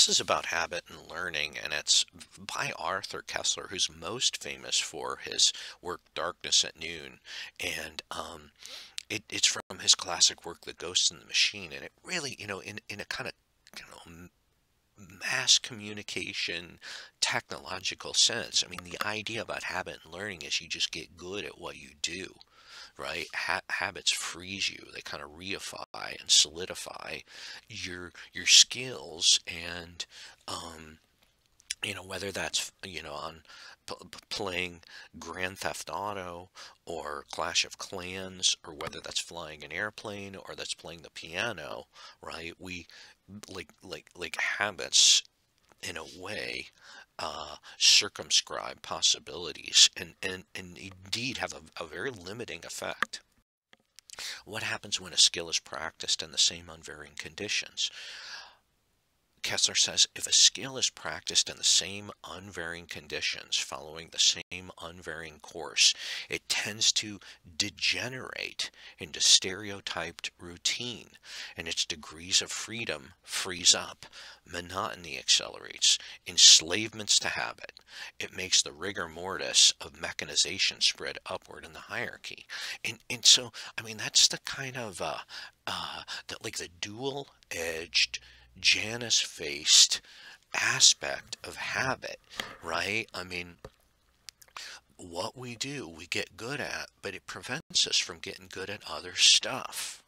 this is about habit and learning, and it's by Arthur Koestler, who's most famous for his work Darkness at Noon. And um, it, it's from his classic work, The Ghost in the Machine. And it really, you know, in, in a kind of you know, mass communication technological sense. I mean, the idea about habit and learning is you just get good at what you do, right? Ha habits freeze you. They kind of reify and solidify your your skills and um, you know whether that's you know on playing Grand Theft Auto or Clash of Clans or whether that's flying an airplane or that's playing the piano, right? We like like like habits in a way uh, circumscribe possibilities and, and, and indeed have a, a very limiting effect. What happens when a skill is practiced in the same unvarying conditions? Koestler says if a skill is practiced in the same unvarying conditions, following the same unvarying course, it tends to degenerate into stereotyped routine, and its degrees of freedom freeze up. Monotony accelerates, enslavements to habit. It makes the rigor mortis of mechanization spread upward in the hierarchy. And, and so, I mean, that's the kind of, uh, uh, the, like the dual-edged Janus faced aspect of habit, right? I mean, what we do, we get good at, but it prevents us from getting good at other stuff.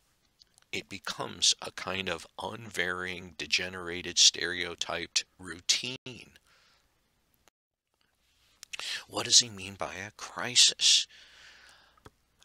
It becomes a kind of unvarying, degenerated, stereotyped routine. What does he mean by a crisis?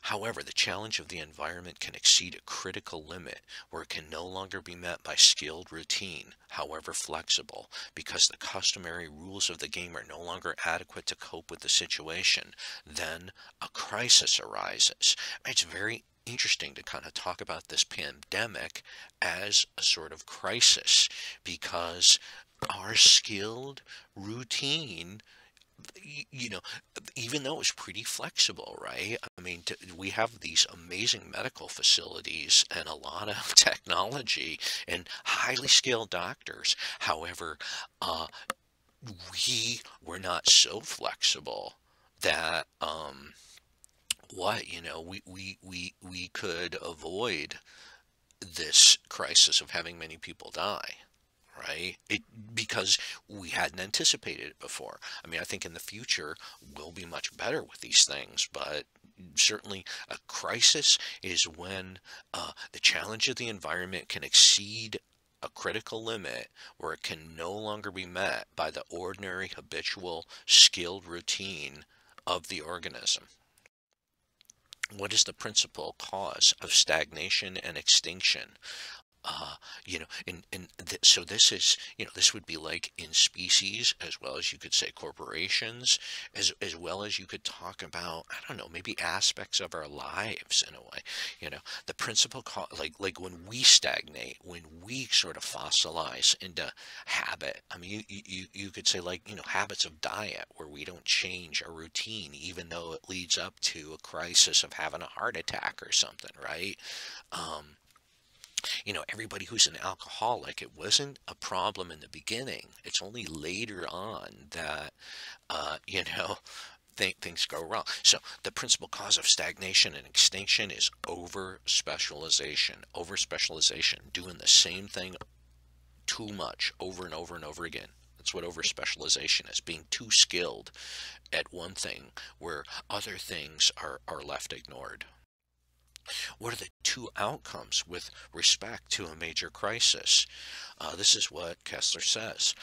However, the challenge of the environment can exceed a critical limit where it can no longer be met by skilled routine, however flexible, because the customary rules of the game are no longer adequate to cope with the situation. Then a crisis arises. It's very interesting to kind of talk about this pandemic as a sort of crisis because our skilled routine you know, even though it's pretty flexible, right? I mean, we have these amazing medical facilities and a lot of technology and highly skilled doctors. However, uh, we were not so flexible that um, what you know we we we we could avoid this crisis of having many people die right? It because we hadn't anticipated it before. I mean, I think in the future we'll be much better with these things, but certainly a crisis is when uh, the challenge of the environment can exceed a critical limit where it can no longer be met by the ordinary habitual skilled routine of the organism. What is the principal cause of stagnation and extinction? Uh, you know, and, and th so this is, you know, this would be like in species as well as you could say corporations, as, as well as you could talk about, I don't know, maybe aspects of our lives in a way, you know, the principal, like, like when we stagnate, when we sort of fossilize into habit, I mean, you, you, you could say like, you know, habits of diet where we don't change our routine, even though it leads up to a crisis of having a heart attack or something, right? Um, you know, everybody who's an alcoholic, it wasn't a problem in the beginning. It's only later on that, uh, you know, th things go wrong. So the principal cause of stagnation and extinction is over specialization. Over specialization, doing the same thing too much over and over and over again. That's what over specialization is, being too skilled at one thing where other things are, are left ignored. What are the two outcomes with respect to a major crisis? Uh, this is what Koestler says.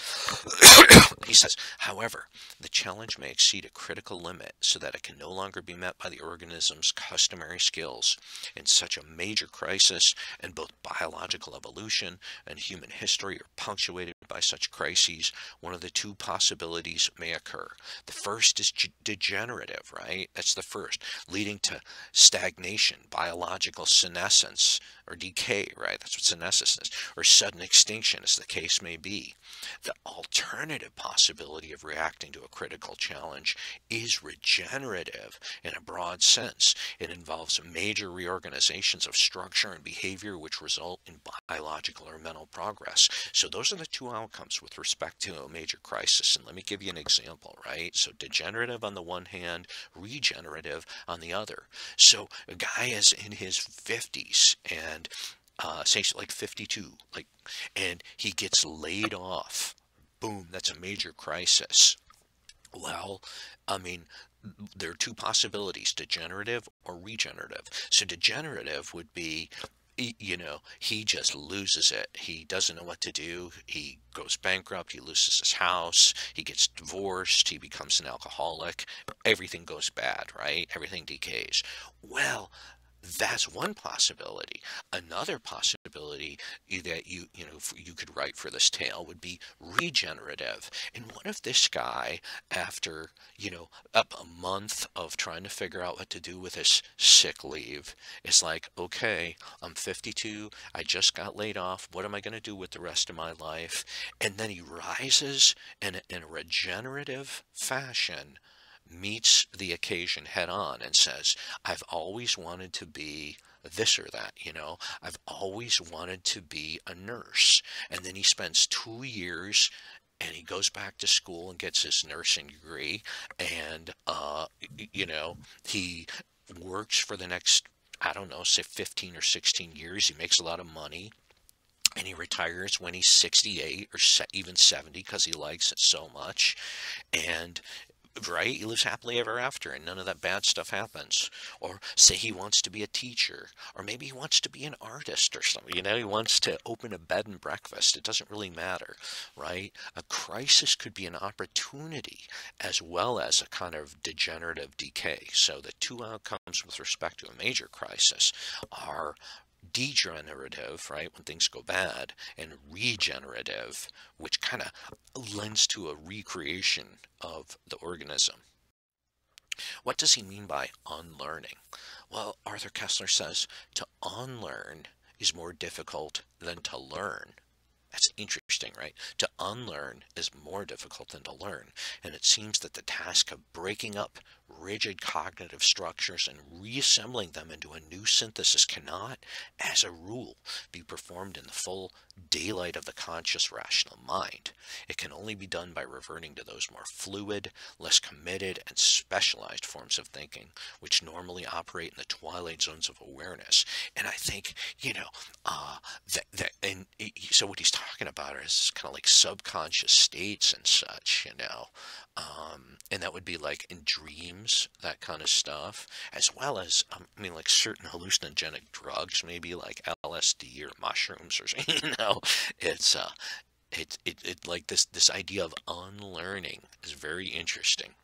He says, however, the challenge may exceed a critical limit so that it can no longer be met by the organism's customary skills. In such a major crisis, and both biological evolution and human history are punctuated by such crises, one of the two possibilities may occur. The first is degenerative, right? That's the first, leading to stagnation, biological senescence, or decay, right? That's what senescence is, or sudden extinction, as the case may be. The alternative possibility of reacting to a critical challenge is regenerative in a broad sense. It involves major reorganizations of structure and behavior which result in biological or mental progress. So those are the two outcomes with respect to a major crisis. And let me give you an example, right? So degenerative on the one hand, regenerative on the other. So a guy is in his 50s and uh, say like 52, like, and he gets laid off. Boom, that's a major crisis. Well, I mean, there are two possibilities, degenerative or regenerative. So degenerative would be you know, he just loses it. He doesn't know what to do. He goes bankrupt. He loses his house. He gets divorced. He becomes an alcoholic. Everything goes bad, right? Everything decays. Well, that's one possibility. Another possibility that you you know you could write for this tale would be regenerative. And what if this guy, after you know up a month of trying to figure out what to do with his sick leave, is like, okay, I'm 52. I just got laid off. What am I going to do with the rest of my life? And then he rises in in a regenerative fashion meets the occasion head on and says, I've always wanted to be this or that, you know, I've always wanted to be a nurse. And then he spends two years and he goes back to school and gets his nursing degree and uh you know he works for the next i don't know say 15 or 16 years. He makes a lot of money and he retires when he's 68 or even 70 because he likes it so much. And right? He lives happily ever after and none of that bad stuff happens. Or say he wants to be a teacher, or maybe he wants to be an artist or something. You know, he wants to open a bed and breakfast. It doesn't really matter, right? A crisis could be an opportunity as well as a kind of degenerative decay. So the two outcomes with respect to a major crisis are degenerative, right, when things go bad, and regenerative, which kind of lends to a recreation of the organism. What does he mean by unlearning? Well, Arthur Koestler says to unlearn is more difficult than to learn. That's interesting, right? To unlearn is more difficult than to learn. And it seems that the task of breaking up rigid cognitive structures and reassembling them into a new synthesis cannot, as a rule, be performed in the full daylight of the conscious rational mind. It can only be done by reverting to those more fluid, less committed, and specialized forms of thinking, which normally operate in the twilight zones of awareness. And I think, you know, uh, that, that and so what he's talking about is kind of like subconscious states and such, you know, um, and that would be like in dreams, that kind of stuff, as well as um, I mean, like certain hallucinogenic drugs, maybe like LSD or mushrooms or something, you know, it's uh, it it it like this this idea of unlearning is very interesting.